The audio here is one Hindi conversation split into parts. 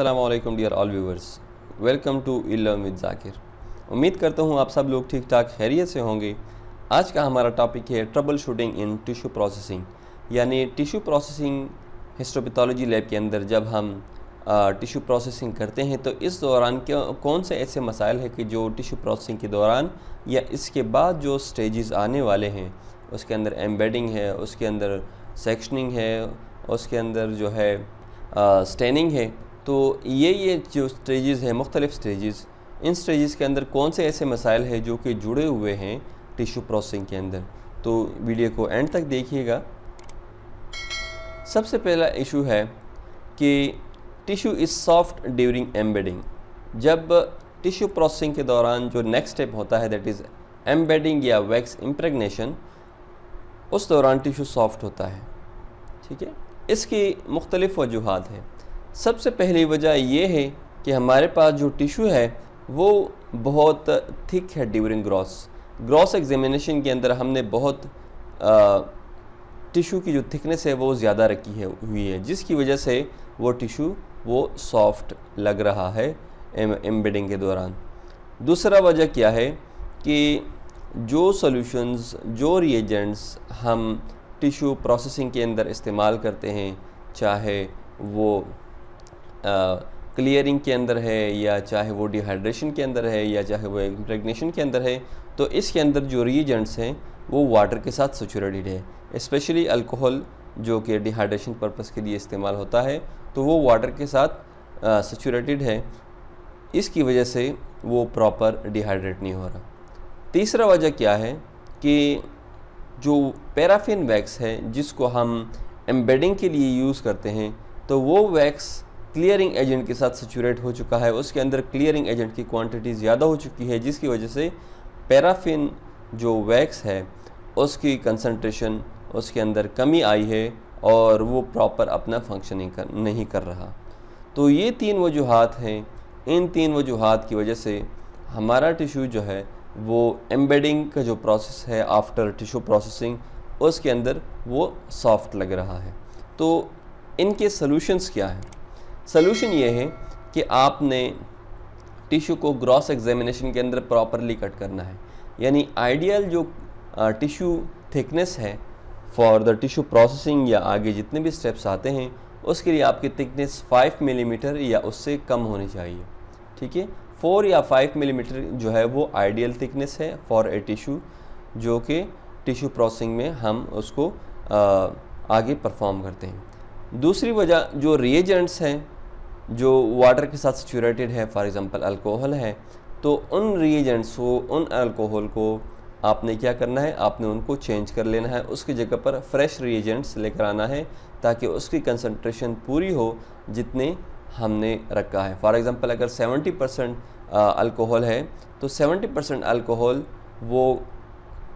Allam dear all viewers welcome to Ilm with Zakir उम्मीद करता हूँ आप सब लोग ठीक ठाक खैरियत से होंगे। आज का हमारा टॉपिक है trouble shooting in tissue processing यानी टिश्यू प्रोसेसिंग हिस्टोपैथोलॉजी लैब के अंदर जब हम टिश्यू प्रोसेसिंग करते हैं तो इस दौरान क्या, कौन से ऐसे मसाइल हैं कि जो टिश्यू प्रोसेसिंग के दौरान या इसके बाद जो स्टेजेस आने वाले हैं, उसके अंदर एम्बेडिंग है, उसके अंदर सेक्शनिंग है, उसके अंदर जो है स्टेनिंग है तो ये ये जो स्टेजेस हैं, मुख्तलिफ़ स्टेजेस इन स्टेजेस के अंदर कौन से ऐसे मसाइल हैं जो कि जुड़े हुए हैं टिश्यू प्रोसेसिंग के अंदर? तो वीडियो को एंड तक देखिएगा। सबसे पहला इशू है कि tissue is soft during embedding जब टिश्यू प्रोसेसिंग के दौरान जो नेक्स्ट स्टेप होता है दैट इज़ एम्बेडिंग या वैक्स इम्प्रेगनेशन उस दौरान टिश्यू सॉफ्ट होता है। ठीक है? इसकी मुख्तलिफ़ वजूहत हैं। सबसे पहली वजह यह है कि हमारे पास जो टिश्यू है, वो बहुत थिक है ड्यूरिंग ग्रॉस। ग्रॉस एग्जामिनेशन के अंदर हमने बहुत टिश्यू की जो थिकनेस है, वो ज़्यादा रखी है, हुई है, जिसकी वजह से वो टिश्यू, वो सॉफ्ट लग रहा है एम्बेडिंग के दौरान। दूसरा वजह क्या है कि जो सॉल्यूशंस, जो रिएजेंट्स हम टिश्यू प्रोसेसिंग के अंदर इस्तेमाल करते हैं, चाहे वो क्लियरिंग के अंदर है या चाहे वो डिहाइड्रेशन के अंदर है या चाहे वो इम्प्रेगनेशन के अंदर है तो इसके अंदर जो रीजेंट्स हैं, वो वाटर के साथ सेचूरेटेड है। स्पेशली अल्कोहल जो कि डिहाइड्रेशन पर्पज़ के लिए इस्तेमाल होता है तो वो वाटर के साथ सेचूरेटेड है। इसकी वजह से वो प्रॉपर डिहाइड्रेट नहीं हो रहा। तीसरा वजह क्या है कि जो पैराफिन वैक्स है, जिसको हम एम्बेडिंग के लिए यूज़ करते हैं तो वो वैक्स क्लियरिंग एजेंट के साथ सेचूरेट हो चुका है। उसके अंदर क्लियरिंग एजेंट की क्वांटिटी ज़्यादा हो चुकी है, जिसकी वजह से पैराफिन जो वैक्स है, उसकी कंसनट्रेशन उसके अंदर कमी आई है और वो प्रॉपर अपना फंक्शनिंग कर, नहीं कर रहा। तो ये तीन वजूहत हैं। इन तीन वजूहत की वजह से हमारा टिशू जो है, वो एम्बेडिंग का जो प्रोसेस है आफ्टर टिशू प्रोसेसिंग उसके अंदर वो सॉफ्ट लग रहा है। तो इनके सॉल्यूशंस क्या हैं? सोल्यूशन ये है कि आपने टिश्यू को ग्रॉस एग्जामिनेशन के अंदर प्रॉपरली कट करना है। यानी आइडियल जो टिश्यू थिकनेस है फॉर द टिश्यू प्रोसेसिंग या आगे जितने भी स्टेप्स आते हैं उसके लिए आपकी थिकनेस 5 मिलीमीटर या उससे कम होनी चाहिए। ठीक है? फोर या फाइव मिलीमीटर जो है वो आइडियल थिकनेस है फॉर ए टिश्यू जो कि टिश्यू प्रोसेसिंग में हम उसको आ, आगे परफॉर्म करते हैं। दूसरी वजह जो रिएजेंट्स हैं जो वाटर के साथ सेचूरेटेड है फॉर एग्ज़ाम्पल अल्कोहल है तो उन रिएजेंट्स को, उन अल्कोहल को आपने क्या करना है? आपने उनको चेंज कर लेना है। उसकी जगह पर फ्रेश रिएजेंट्स लेकर आना है, ताकि उसकी कंसनट्रेशन पूरी हो जितने हमने रखा है। फॉर एग्ज़ाम्पल अगर 70 परसेंट अल्कोहल है तो 70 परसेंट अल्कोहल वो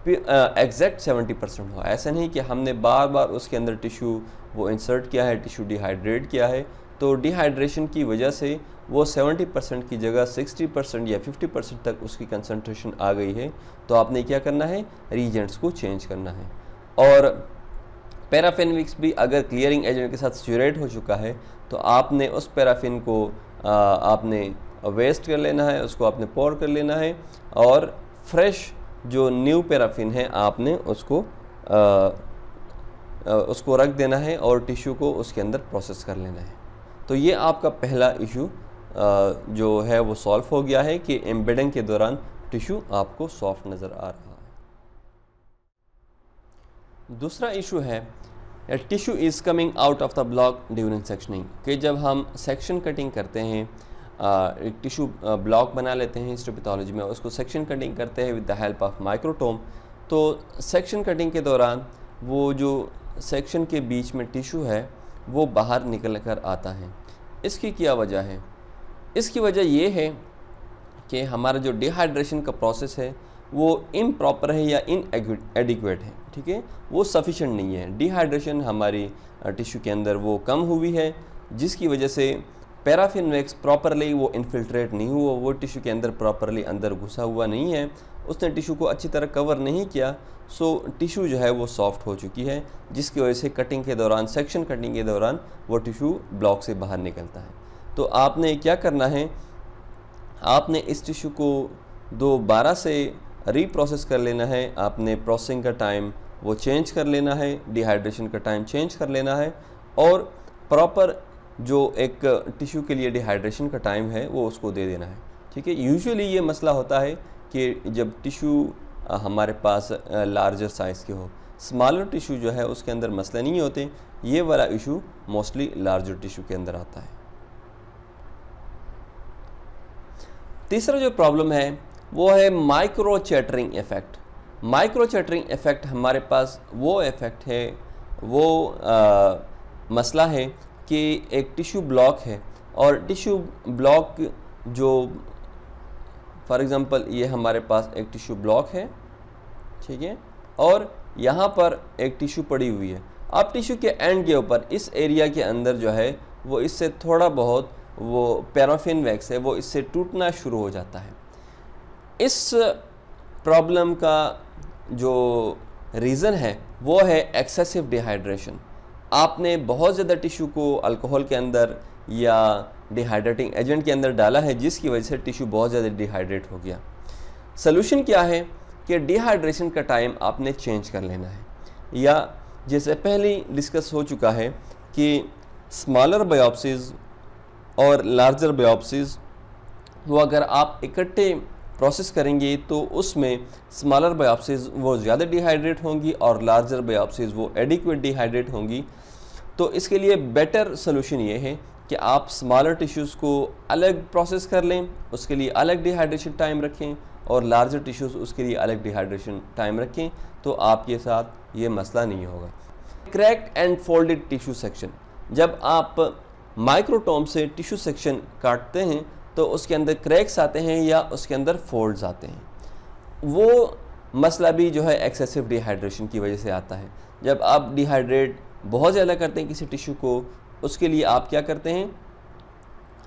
एग्जैक्ट सेवेंटी परसेंट हो। ऐसा नहीं कि हमने बार बार उसके अंदर टिशू वो इंसर्ट किया है टिशू डिहाइड्रेट किया है तो डिहाइड्रेशन की वजह से वो 70 परसेंट की जगह 60 परसेंट या 50 परसेंट तक उसकी कंसनट्रेशन आ गई है। तो आपने क्या करना है? रीजेंट्स को चेंज करना है। और पैराफिन विक्स भी अगर क्लियरिंग एजेंट के साथ स्यूरेट हो चुका है तो आपने उस पैराफिन को आ, आपने वेस्ट कर लेना है उसको आपने पोर कर लेना है और फ्रेश जो न्यू पैराफिन है आपने उसको आ, उसको रख देना है और टिश्यू को उसके अंदर प्रोसेस कर लेना है। तो ये आपका पहला इशू जो है वो सॉल्व हो गया है कि एम्बेडिंग के दौरान टिश्यू आपको सॉफ्ट नज़र आ रहा है। दूसरा इशू है tissue is coming out of the block during sectioning, कि जब हम सेक्शन कटिंग करते हैं टिश्यू ब्लॉक बना लेते हैं हिस्टोपैथोलॉजी में, उसको सेक्शन कटिंग करते हैं with the help of microtome तो सेक्शन कटिंग के दौरान वो जो सेक्शन के बीच में टिश्यू है वो बाहर निकल कर आता है। इसकी क्या वजह है? इसकी वजह ये है कि हमारा जो डिहाइड्रेशन का प्रोसेस है, वो इम प्रॉपर है या इन एडिक्वेट है, ठीक है? वो सफिशेंट नहीं है। डिहाइड्रेशन हमारी टिश्यू के अंदर वो कम हुई है, जिसकी वजह से पैराफिन वैक्स प्रॉपरली वो इन्फिल्ट्रेट नहीं हुआ, वो टिश्यू के अंदर प्रॉपरली अंदर घुसा हुआ नहीं है। उसने टिश्यू को अच्छी तरह कवर नहीं किया सो टिश्यू जो है वो सॉफ्ट हो चुकी है, जिसकी वजह से कटिंग के दौरान, सेक्शन कटिंग के दौरान वो टिश्यू ब्लॉक से बाहर निकलता है। तो आपने क्या करना है, आपने इस टिश्यू को दोबारा से रीप्रोसेस कर लेना है, आपने प्रोसेसिंग का टाइम वो चेंज कर लेना है डिहाइड्रेशन का टाइम चेंज कर लेना है, और प्रॉपर जो एक टिश्यू के लिए डिहाइड्रेशन का टाइम है, वो उसको दे देना है। ठीक है यूजुअली ये मसला होता है कि जब टिश्यू हमारे पास लार्जर साइज़ के हो। स्मॉलर टिशू जो है उसके अंदर मसले नहीं होते। ये वाला इशू मोस्टली लार्जर टिशू के अंदर आता है। तीसरा जो प्रॉब्लम है वो है micro chattering effect micro chattering effect हमारे पास वो इफ़ेक्ट है वो आ, मसला है कि एक टिश्यू ब्लॉक है। और टिश्यू ब्लॉक जो फॉर एग्ज़ाम्पल ये हमारे पास एक टिश्यू ब्लॉक है, ठीक है? और यहाँ पर एक टिश्यू पड़ी हुई है। अब टिश्यू के एंड के ऊपर, इस एरिया के अंदर जो है, वो इससे थोड़ा बहुत वो पैराफिन वैक्स है, वो इससे टूटना शुरू हो जाता है। इस प्रॉब्लम का जो रीज़न है, वो है एक्सेसिव डिहाइड्रेशन। आपने बहुत ज़्यादा टिश्यू को अल्कोहल के अंदर या डिहाइड्रेटिंग एजेंट के अंदर डाला है, जिसकी वजह से टिश्यू बहुत ज़्यादा डिहाइड्रेट हो गया। सोल्यूशन क्या है? कि डिहाइड्रेशन का टाइम आपने चेंज कर लेना है। या जैसे पहले डिस्कस हो चुका है कि स्मॉलर बायोप्सीज और लार्जर बायोप्सीज वो अगर आप इकट्ठे प्रोसेस करेंगे तो उसमें स्मॉलर बायोप्सीज वो ज़्यादा डिहाइड्रेट होंगी और लार्जर बायोप्सीज वो एडिक्वेट डिहाइड्रेट होंगी। तो इसके लिए बेटर सोल्यूशन ये है कि आप स्मॉलर टिश्यूज़ को अलग प्रोसेस कर लें, उसके लिए अलग डिहाइड्रेशन टाइम रखें और लार्जर टिश्यूज़ उसके लिए अलग डिहाइड्रेशन टाइम रखें तो आपके साथ ये मसला नहीं होगा। Crack and folded tissue section जब आप माइक्रोटोम से टिश्यू सेक्शन काटते हैं तो उसके अंदर क्रैक्स आते हैं या उसके अंदर फोल्ड्स आते हैं। वो मसला भी जो है एक्सेसिव डिहाइड्रेशन की वजह से आता है। जब आप डिहाइड्रेट बहुत ज़्यादा करते हैं किसी टिश्यू को उसके लिए आप क्या करते हैं?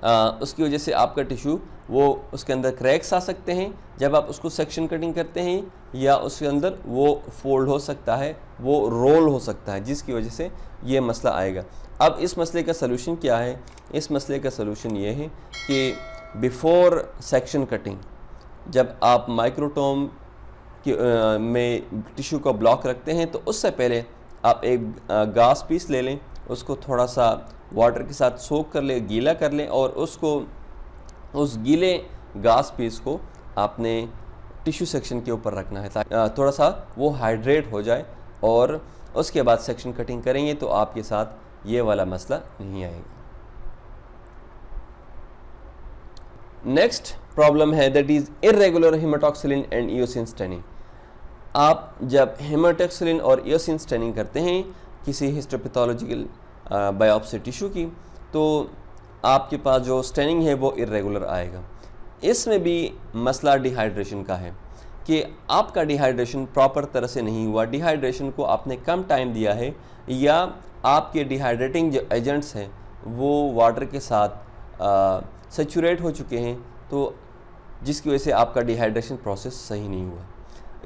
आ, उसकी वजह से आपका टिश्यू वो उसके अंदर क्रैक्स आ सकते हैं। जब आप उसको सेक्शन कटिंग करते हैं या उसके अंदर वो फोल्ड हो सकता है वो रोल हो सकता है जिसकी वजह से ये मसला आएगा। अब इस मसले का सलूशन क्या है? इस मसले का सलूशन ये है कि बिफ़ोर सेक्शन कटिंग जब आप माइक्रोटोम की में टिश्यू को ब्लॉक रखते हैं तो उससे पहले आप एक घास पीस ले लें। उसको थोड़ा सा वाटर के साथ सोख कर लें, गीला कर लें और उसको, उस गीले घास पीस को आपने टिश्यू सेक्शन के ऊपर रखना है ताकि थोड़ा सा वो हाइड्रेट हो जाए और उसके बाद सेक्शन कटिंग करेंगे तो आपके साथ ये वाला मसला नहीं आएगा। नेक्स्ट प्रॉब्लम है that is irregular haematoxylin and eosin staining आप जब हेमाटोक्सिलिन और ईओसिन स्टेनिंग करते हैं, किसी हिस्टोपैथोलॉजिकल बायोप्सी टिश्यू की तो आपके पास जो स्टेनिंग है वो इरेगुलर आएगा। इसमें भी मसला डिहाइड्रेशन का है कि आपका डिहाइड्रेशन प्रॉपर तरह से नहीं हुआ। डिहाइड्रेशन को आपने कम टाइम दिया है या आपके डिहाइड्रेटिंग जो एजेंट्स हैं, वो वाटर के साथ सेचूरेट हो चुके हैं तो जिसकी वजह से आपका डिहाइड्रेशन प्रोसेस सही नहीं हुआ।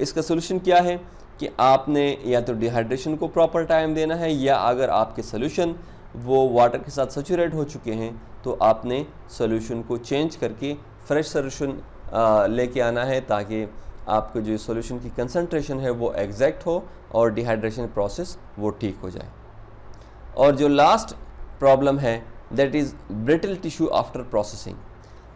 इसका सोल्यूशन क्या है? कि आपने या तो डिहाइड्रेशन को प्रॉपर टाइम देना है या अगर आपके सोल्यूशन वो वाटर के साथ सेचूरेट हो चुके हैं तो आपने सोल्यूशन को चेंज करके फ्रेश सोल्यूशन लेके आना है ताकि आपको जो सोल्यूशन की कंसनट्रेशन है वो एग्जैक्ट हो और डिहाइड्रेशन प्रोसेस वो ठीक हो जाए। और जो लास्ट प्रॉब्लम है that is brittle tissue after processing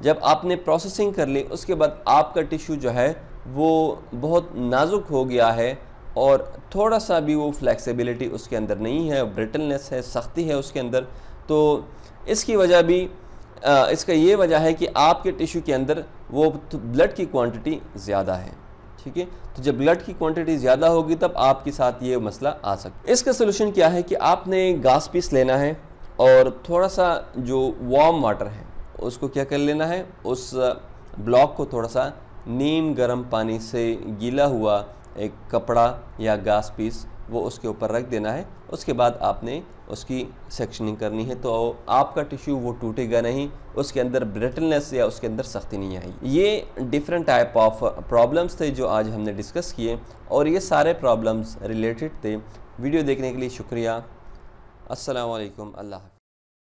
जब आपने प्रोसेसिंग कर ली, उसके बाद आपका टिश्यू जो है, वो बहुत नाजुक हो गया है और थोड़ा सा भी वो फ्लेक्सिबिलिटी उसके अंदर नहीं है ब्रिटलनेस है सख्ती है उसके अंदर तो इसकी वजह भी आ, इसका ये वजह है कि आपके टिश्यू के अंदर वो ब्लड की क्वांटिटी ज़्यादा है ठीक है? तो जब ब्लड की क्वांटिटी ज़्यादा होगी तब आपके साथ ये मसला आ सकता है इसका सोल्यूशन क्या है कि आपने घास पीस लेना है और थोड़ा सा जो वार्म वाटर है उसको क्या कर लेना है? उस ब्लॉक को थोड़ा सा नीम गर्म पानी से गीला हुआ एक कपड़ा या घास पीस वो उसके ऊपर रख देना है। उसके बाद आपने उसकी सेक्शनिंग करनी है तो आपका टिश्यू वो टूटेगा नहीं, उसके अंदर ब्रिटलनेस या उसके अंदर सख्ती नहीं आएगी। ये डिफरेंट टाइप ऑफ़ प्रॉब्लम्स थे जो आज हमने डिस्कस किए और ये सारे प्रॉब्लम्स रिलेटेड थे। वीडियो देखने के लिए शुक्रिया। अस्सलाम वालेकुम अल्लाह